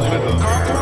初めてだ